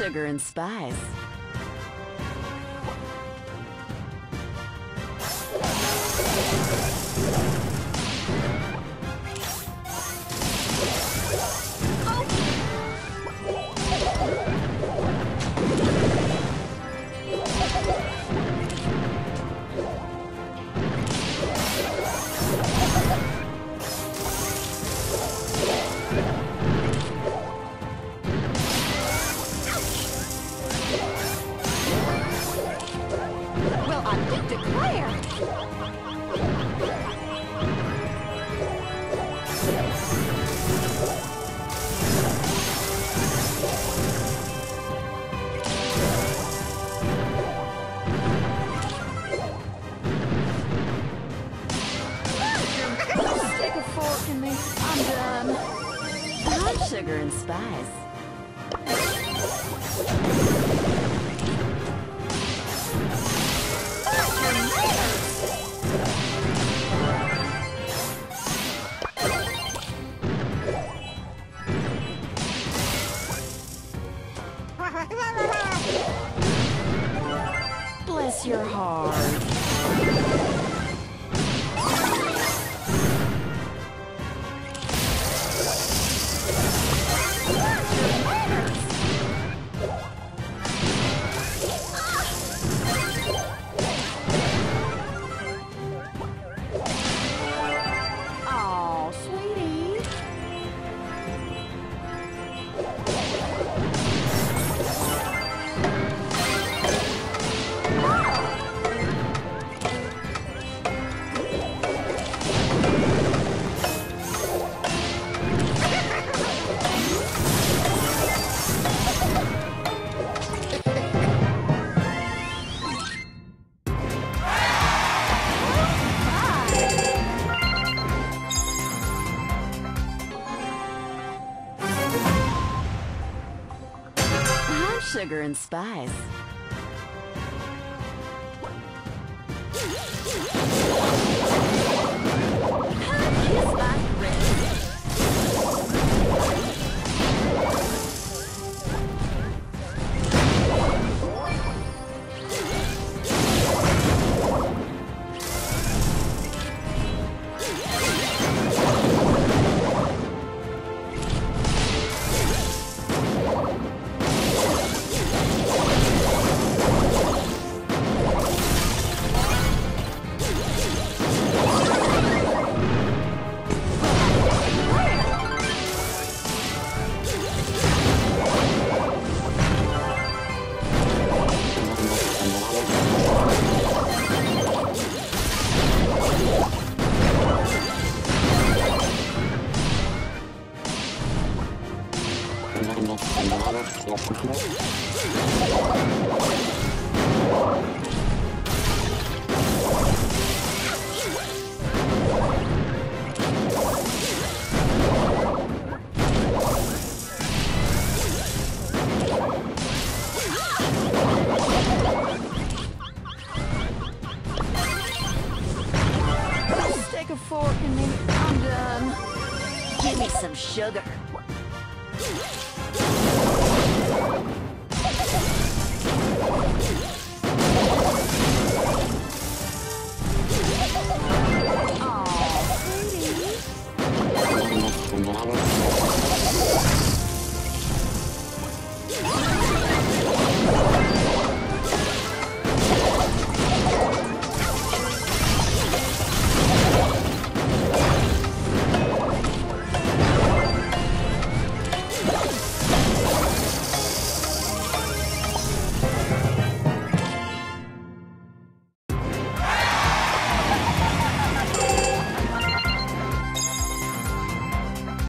sugar and spice. Sugar and spice. Bless your heart. Sugar and spice. Stick a fork in me. I'm done. Give me some sugar.